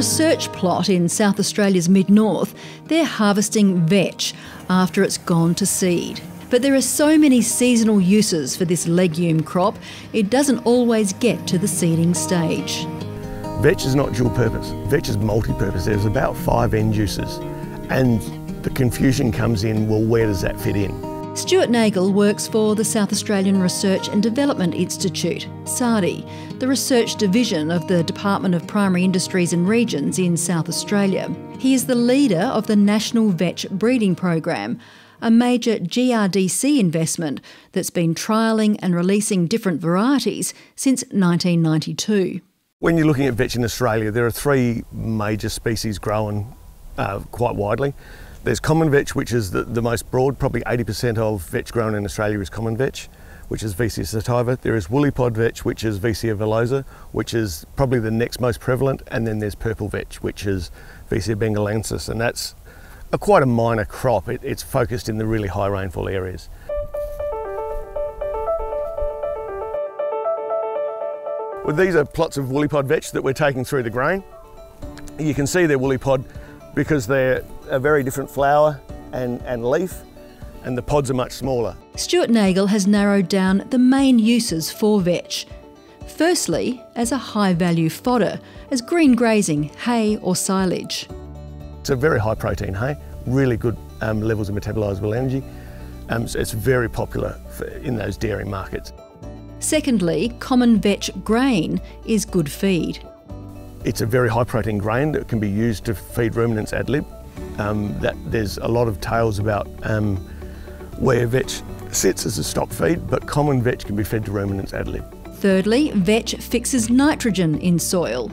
Research plot in South Australia's mid north, they're harvesting vetch after it's gone to seed. But there are so many seasonal uses for this legume crop, it doesn't always get to the seeding stage. Vetch is not dual purpose, vetch is multi-purpose. There's about five end uses and the confusion comes in, well, where does that fit in? Stuart Nagel works for the South Australian Research and Development Institute, SARDI, the research division of the Department of Primary Industries and Regions in South Australia. He is the leader of the National Vetch Breeding Program, a major GRDC investment that's been trialling and releasing different varieties since 1992. When you're looking at vetch in Australia, there are three major species grown uh, quite widely. There's common vetch, which is the, the most broad, probably 80% of vetch grown in Australia is common vetch, which is Vicia sativa. There is woolly pod vetch, which is Vicia villosa, which is probably the next most prevalent, and then there's purple vetch, which is Vicia benghalensis, and that's a quite a minor crop. It, it's focused in the really high rainfall areas. Well, these are plots of woolly pod vetch that we're taking through the grain. You can see they're woolly pod because they're a very different flower and, and leaf and the pods are much smaller. Stuart Nagel has narrowed down the main uses for vetch. Firstly, as a high value fodder, as green grazing, hay or silage. It's a very high protein hay, really good um, levels of metabolisable energy. Um, so it's very popular in those dairy markets. Secondly, common vetch grain is good feed. It's a very high protein grain that can be used to feed ruminants ad lib. Um, that there's a lot of tales about um, where vetch sits as a stock feed, but common vetch can be fed to ruminants ad lib. Thirdly, vetch fixes nitrogen in soil.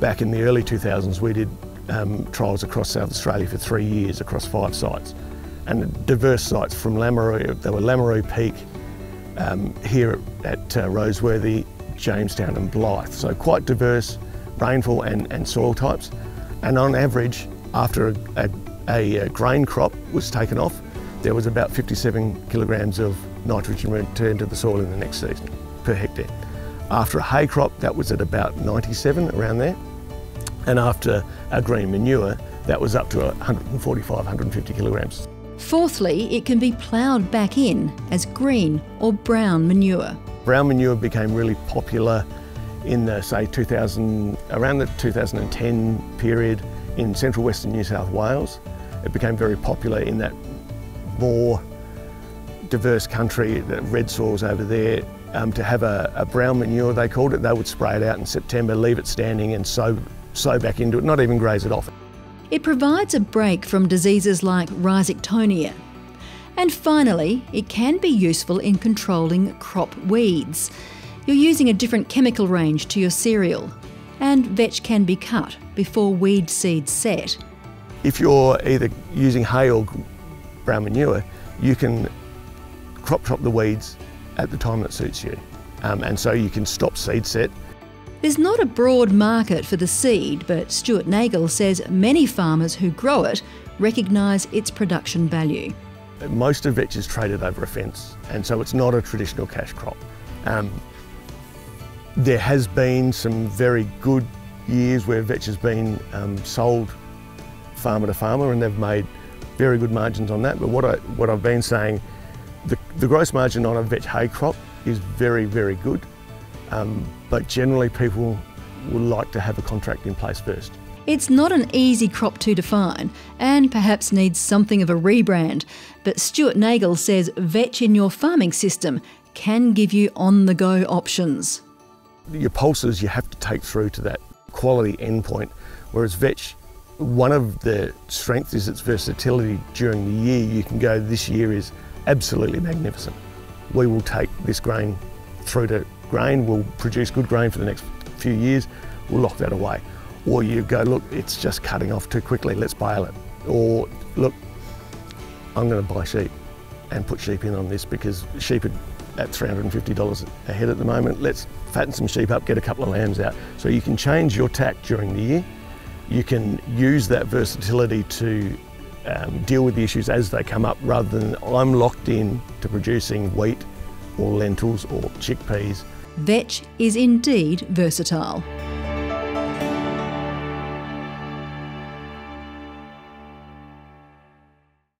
Back in the early 2000s, we did um, trials across South Australia for three years across five sites, and diverse sites from Lameroo, they were Lameroo Peak, um, here at uh, Roseworthy, Jamestown and Blyth. So quite diverse rainfall and, and soil types. And on average, after a, a, a, uh, grain crop was taken off, there was about 57 kilograms of nitrogen returned to the soil in the next season per hectare. After a hay crop, that was at about 97, around there. And after a green manure, that was up to 145, 150 kilograms. Fourthly, it can be ploughed back in as green or brown manure. Brown manure became really popular in the, say, 2000, around the 2010 period in central western New South Wales. It became very popular in that more diverse country, the red soils over there, um, to have a, a, brown manure, they called it. They would spray it out in September, leave it standing and sow, sow back into it, not even graze it off. It provides a break from diseases like rhizoctonia. And finally, it can be useful in controlling crop weeds. You're using a different chemical range to your cereal, and vetch can be cut before weed seeds set. If you're either using hay or brown manure, you can crop chop the weeds at the time that suits you. Um, and so you can stop seed set. There's not a broad market for the seed, but Stuart Nagel says many farmers who grow it recognise its production value. Most of vetch is traded over a fence, and so it's not a traditional cash crop. Um, there has been some very good years where vetch has been um, sold farmer to farmer and they've made very good margins on that. But what, I, what I've been saying, the, the gross margin on a vetch hay crop is very, very good. Um, but generally people would like to have a contract in place first. It's not an easy crop to define and perhaps needs something of a rebrand. But Stuart Nagel says vetch in your farming system can give you on the go options your pulses you have to take through to that quality endpoint, whereas vetch, one of the strengths is its versatility during the year. You can go, this year is absolutely magnificent. We will take this grain through to grain, we'll produce good grain for the next few years, we'll lock that away. Or you go, look, it's just cutting off too quickly, let's bale it. Or look, I'm going to buy sheep and put sheep in on this because sheep are at $350 a head at the moment. Let's fatten some sheep up, get a couple of lambs out. So you can change your tack during the year. You can use that versatility to um, deal with the issues as they come up rather than I'm locked in to producing wheat or lentils or chickpeas. Vetch is indeed versatile.